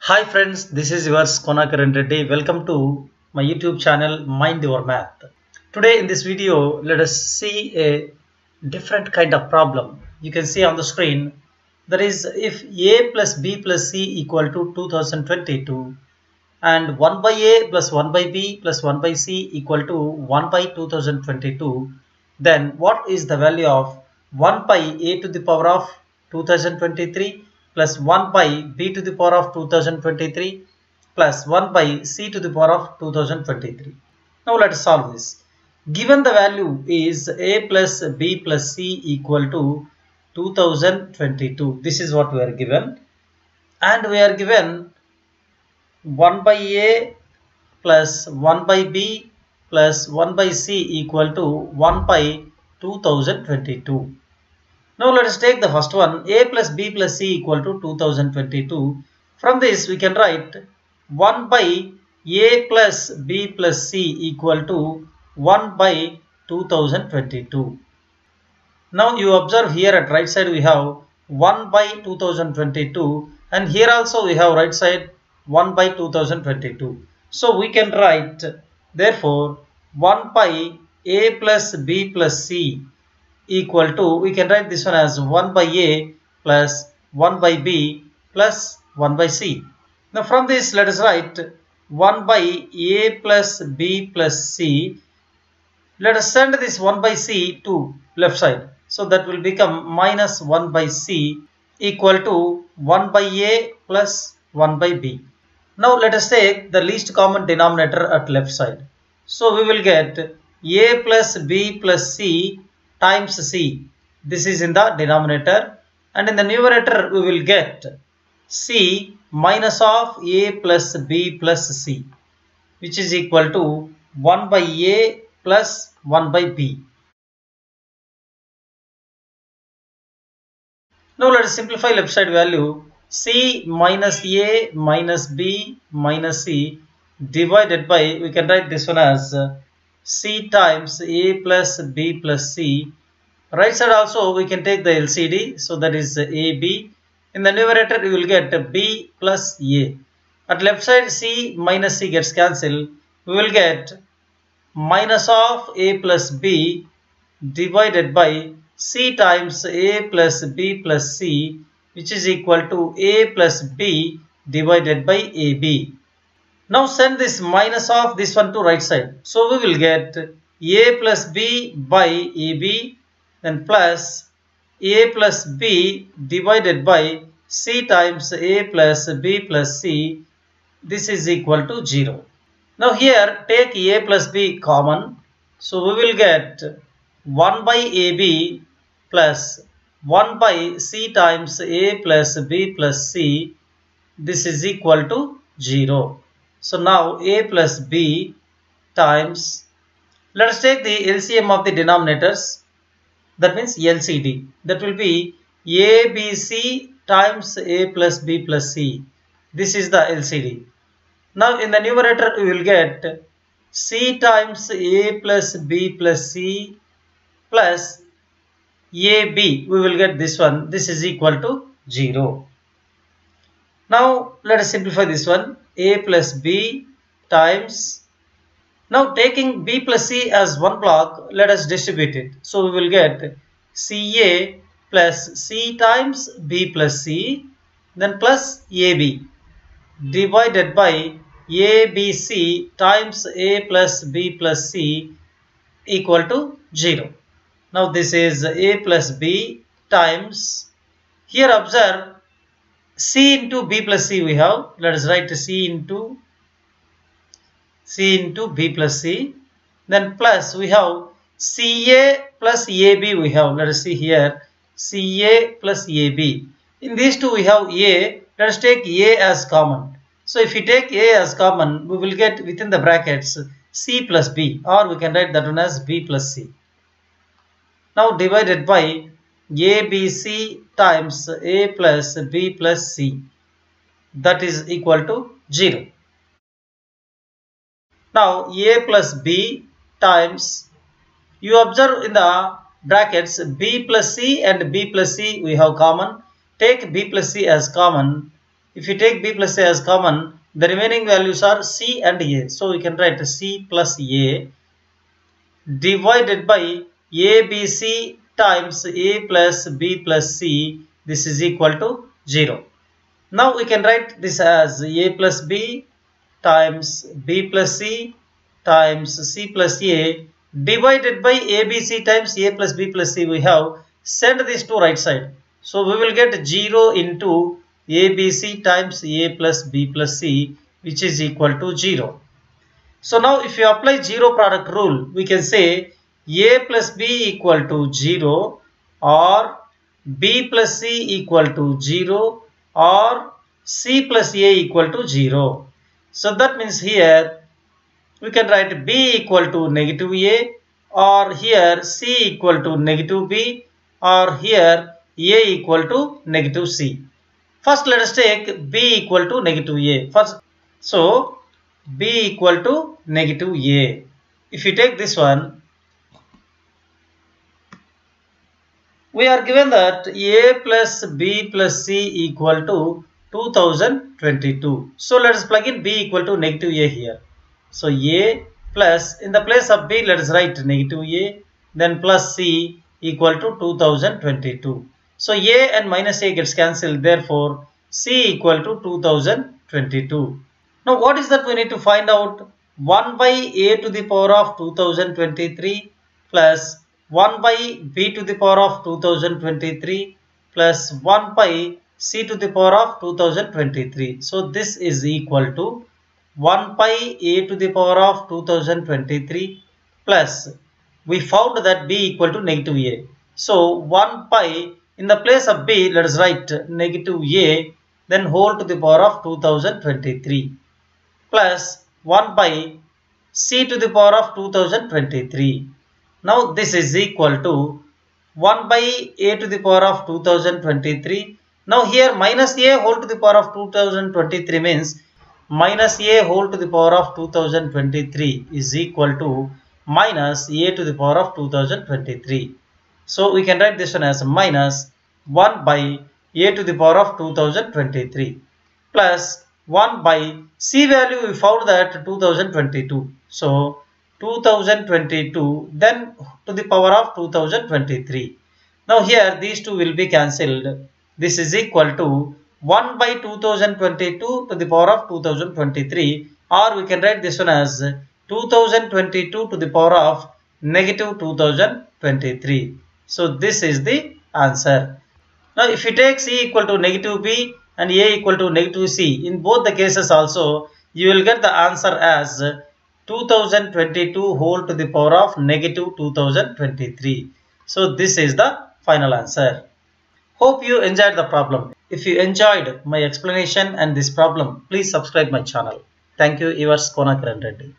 Hi friends, this is yours Konakaran Reddy. Welcome to my YouTube channel Mind Your Math. Today in this video, let us see a different kind of problem. You can see on the screen, that is if a plus b plus c equal to 2022 and 1 by a plus 1 by b plus 1 by c equal to 1 by 2022, then what is the value of 1 by a to the power of 2023 plus 1 by b to the power of 2023 plus 1 by c to the power of 2023. Now let us solve this. Given the value is a plus b plus c equal to 2022. This is what we are given. And we are given 1 by a plus 1 by b plus 1 by c equal to 1 by 2022. Now let us take the first one a plus b plus c equal to 2022. From this we can write 1 by a plus b plus c equal to 1 by 2022. Now you observe here at right side we have 1 by 2022 and here also we have right side 1 by 2022. So we can write therefore 1 by a plus b plus c equal to we can write this one as 1 by a plus 1 by b plus 1 by c. Now from this let us write 1 by a plus b plus c. Let us send this 1 by c to left side. So that will become minus 1 by c equal to 1 by a plus 1 by b. Now let us take the least common denominator at left side. So we will get a plus b plus c times c. This is in the denominator and in the numerator we will get c minus of a plus b plus c which is equal to 1 by a plus 1 by b. Now let us simplify left side value c minus a minus b minus c divided by we can write this one as c times a plus b plus c. Right side also we can take the LCD so that is ab. In the numerator you will get b plus a. At left side c minus c gets cancelled. We will get minus of a plus b divided by c times a plus b plus c which is equal to a plus b divided by ab. Now send this minus of this one to right side. So we will get a plus b by ab then plus a plus b divided by c times a plus b plus c. This is equal to 0. Now here take a plus b common. So we will get 1 by ab plus 1 by c times a plus b plus c. This is equal to 0. So now a plus b times, let us take the LCM of the denominators, that means LCD. That will be ABC times a plus b plus c. This is the LCD. Now in the numerator we will get c times a plus b plus c plus ab. We will get this one. This is equal to 0. Now let us simplify this one a plus b times. Now taking b plus c as one block let us distribute it. So we will get ca plus c times b plus c then plus ab divided by abc times a plus b plus c equal to 0 now this is a plus b times. Here observe c into b plus c we have. Let us write c into c into b plus c. Then plus we have ca plus ab we have. Let us see here. Ca plus ab in these two we have a. Let us take a as common. So if we take a as common we will get within the brackets c plus b. Or we can write that one as b plus c. Now divided by ABC times A plus B plus C that is equal to 0. Now A plus B times you observe in the brackets B plus C and B plus C we have common take B plus C as common if you take b plus a as common, the remaining values are c and a. So we can write c plus a divided by abc times a plus b plus c. This is equal to 0. Now we can write this as a plus b times b plus c times c plus a divided by abc times a plus b plus c we have send this to right side so we will get 0 into abc times a plus b plus c which is equal to 0 so now if you apply zero product rule we can say a plus b equal to 0 or b plus c equal to 0 or c plus a equal to 0 so that means here we can write b equal to negative a or here c equal to negative b or here a equal to negative c. First let us take b equal to negative a. First, so b equal to negative a. If you take this one, we are given that a plus b plus c equal to 2022. So let us plug in b equal to negative a here. So a plus in the place of b let us write negative a then plus c equal to 2022. So a and minus a gets cancelled therefore c equal to 2022. Now what is that we need to find out 1 by a to the power of 2023 plus 1 by b to the power of 2023 plus 1 by c to the power of 2023. So this is equal to 1 pi a to the power of 2023 plus we found that b equal to negative a. So 1 pi in the place of b let us write negative a then whole to the power of 2023 plus 1 by c to the power of 2023. Now this is equal to 1 by a to the power of 2023. Now here minus a whole to the power of 2023 means minus a whole to the power of 2023 is equal to minus a to the power of 2023. So we can write this one as minus 1 by a to the power of 2023 plus 1 by c value we found that 2022. So 2022 then to the power of 2023. Now here these two will be cancelled. This is equal to 1 by 2022 to the power of 2023 or we can write this one as 2022 to the power of negative 2023. So this is the answer. Now if you take c equal to negative b and a equal to negative c in both the cases also you will get the answer as 2022 whole to the power of negative 2023. So this is the final answer. Hope you enjoyed the problem. If you enjoyed my explanation and this problem, please subscribe my channel. Thank you, yours Konakiran Reddy.